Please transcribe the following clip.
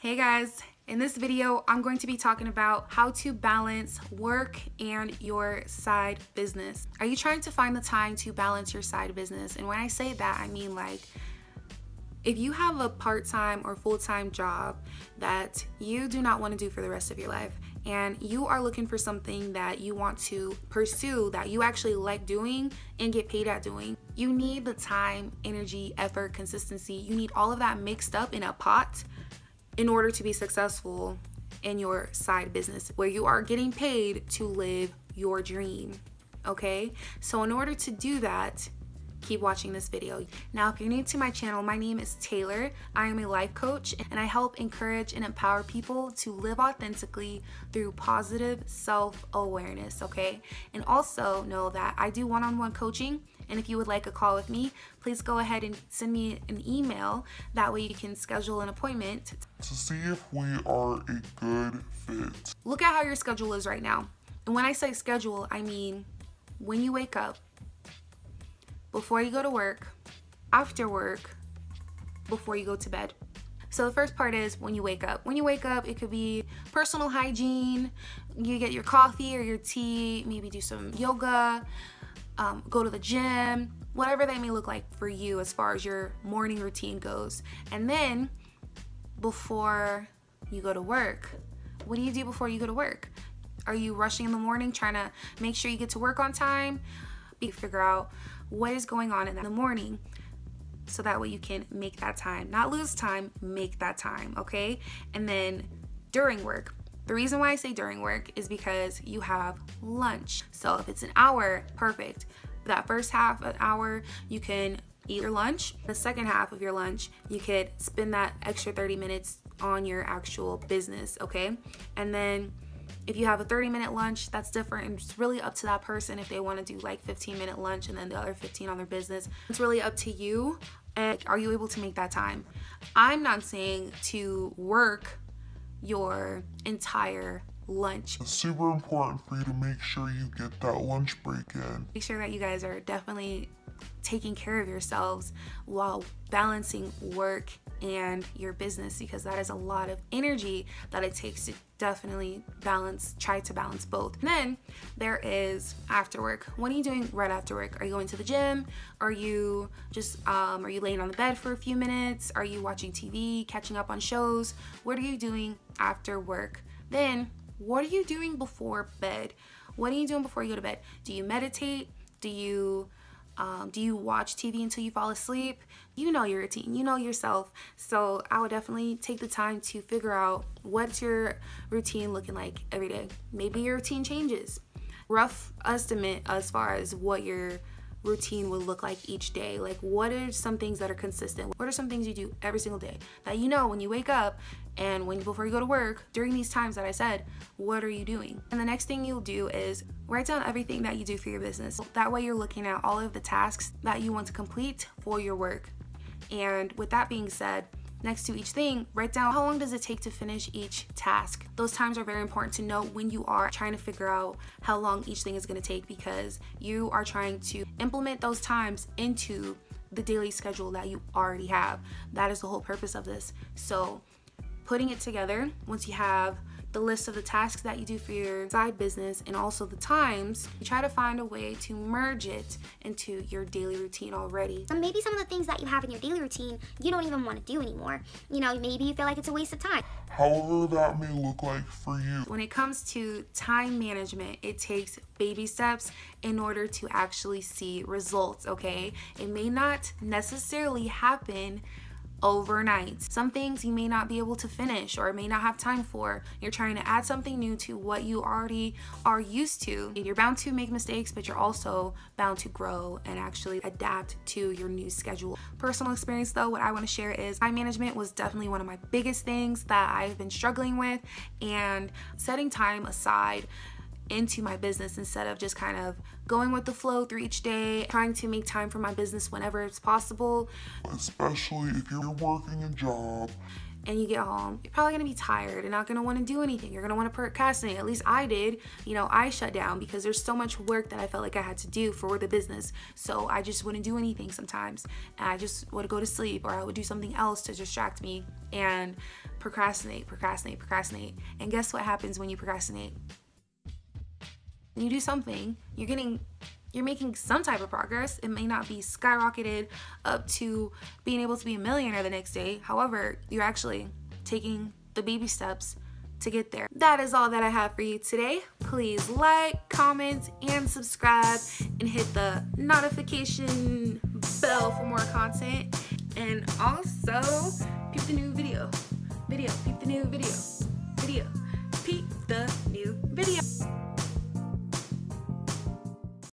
Hey guys, in this video, I'm going to be talking about how to balance work and your side business. Are you trying to find the time to balance your side business? And when I say that, I mean like if you have a part-time or full-time job that you do not want to do for the rest of your life and you are looking for something that you want to pursue that you actually like doing and get paid at doing you need the time energy effort consistency you need all of that mixed up in a pot in order to be successful in your side business where you are getting paid to live your dream. Okay, so in order to do that, keep watching this video. Now, if you're new to my channel, my name is Taylor. I am a life coach and I help encourage and empower people to live authentically through positive self-awareness, okay? And also know that I do one-on-one -on -one coaching and if you would like a call with me, please go ahead and send me an email. That way you can schedule an appointment to see if we are a good fit. Look at how your schedule is right now. And when I say schedule, I mean when you wake up, before you go to work, after work, before you go to bed. So the first part is when you wake up. When you wake up, it could be personal hygiene, you get your coffee or your tea, maybe do some yoga, um, go to the gym, whatever that may look like for you as far as your morning routine goes. And then before you go to work, what do you do before you go to work? Are you rushing in the morning trying to make sure you get to work on time? You figure out what is going on in the morning so that way you can make that time. Not lose time, make that time, okay? And then during work, the reason why I say during work is because you have lunch. So if it's an hour, perfect. That first half an hour, you can eat your lunch. The second half of your lunch, you could spend that extra 30 minutes on your actual business, okay? And then if you have a 30 minute lunch, that's different. And it's really up to that person if they want to do like 15 minute lunch and then the other 15 on their business. It's really up to you. And are you able to make that time? I'm not saying to work your entire lunch. It's super important for you to make sure you get that lunch break in. Make sure that you guys are definitely taking care of yourselves while balancing work and your business because that is a lot of energy that it takes to definitely balance try to balance both. And then there is after work. What are you doing right after work? Are you going to the gym? Are you just um, are you laying on the bed for a few minutes? Are you watching tv catching up on shows? What are you doing after work? Then what are you doing before bed? What are you doing before you go to bed? Do you meditate? Do you um, do you watch TV until you fall asleep? You know your routine, you know yourself. So I would definitely take the time to figure out what's your routine looking like every day. Maybe your routine changes. Rough estimate as far as what your routine would look like each day. Like what are some things that are consistent? What are some things you do every single day that you know when you wake up and when before you go to work during these times that I said, what are you doing? And the next thing you'll do is write down everything that you do for your business. That way you're looking at all of the tasks that you want to complete for your work. And with that being said, next to each thing, write down how long does it take to finish each task. Those times are very important to know when you are trying to figure out how long each thing is gonna take because you are trying to implement those times into the daily schedule that you already have. That is the whole purpose of this. So putting it together, once you have the list of the tasks that you do for your side business and also the times, you try to find a way to merge it into your daily routine already. So maybe some of the things that you have in your daily routine, you don't even want to do anymore. You know, maybe you feel like it's a waste of time. However that may look like for you. When it comes to time management, it takes baby steps in order to actually see results, okay? It may not necessarily happen overnight. Some things you may not be able to finish or may not have time for. You're trying to add something new to what you already are used to. You're bound to make mistakes, but you're also bound to grow and actually adapt to your new schedule. Personal experience though, what I want to share is time management was definitely one of my biggest things that I've been struggling with and setting time aside into my business instead of just kind of going with the flow through each day, trying to make time for my business whenever it's possible. Especially if you're working a job and you get home, you're probably gonna be tired and not gonna wanna do anything. You're gonna wanna procrastinate. At least I did. You know, I shut down because there's so much work that I felt like I had to do for the business. So I just wouldn't do anything sometimes. And I just would go to sleep or I would do something else to distract me and procrastinate, procrastinate, procrastinate. And guess what happens when you procrastinate? You do something, you're getting you're making some type of progress. It may not be skyrocketed up to being able to be a millionaire the next day. However, you're actually taking the baby steps to get there. That is all that I have for you today. Please like, comment, and subscribe and hit the notification bell for more content. And also, peep the new video. Video, peep the new video. Video, peep the new video.